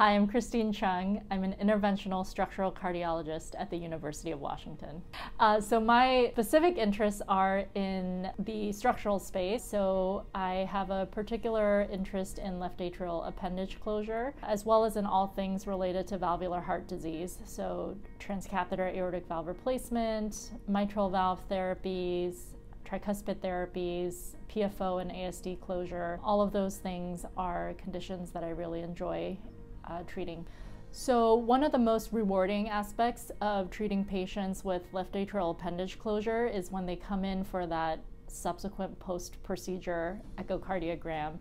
Hi, I'm Christine Chung. I'm an interventional structural cardiologist at the University of Washington. Uh, so, my specific interests are in the structural space. So, I have a particular interest in left atrial appendage closure, as well as in all things related to valvular heart disease. So, transcatheter aortic valve replacement, mitral valve therapies, tricuspid therapies, PFO and ASD closure. All of those things are conditions that I really enjoy uh, treating. So, one of the most rewarding aspects of treating patients with left atrial appendage closure is when they come in for that subsequent post procedure echocardiogram.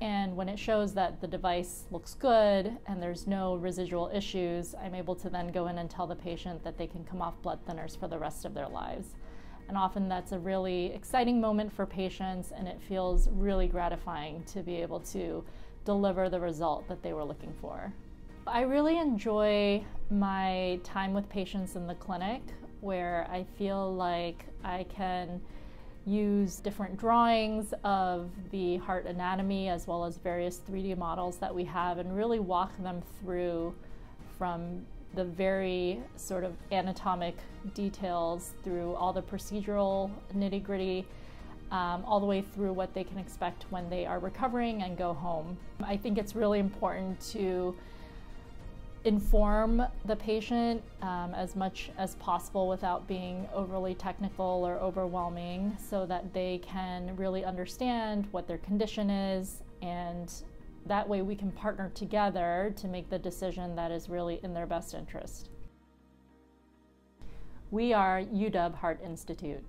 And when it shows that the device looks good and there's no residual issues, I'm able to then go in and tell the patient that they can come off blood thinners for the rest of their lives. And often that's a really exciting moment for patients, and it feels really gratifying to be able to deliver the result that they were looking for. I really enjoy my time with patients in the clinic where I feel like I can use different drawings of the heart anatomy as well as various 3D models that we have and really walk them through from the very sort of anatomic details through all the procedural nitty gritty um, all the way through what they can expect when they are recovering and go home. I think it's really important to inform the patient um, as much as possible without being overly technical or overwhelming so that they can really understand what their condition is and that way we can partner together to make the decision that is really in their best interest. We are UW Heart Institute.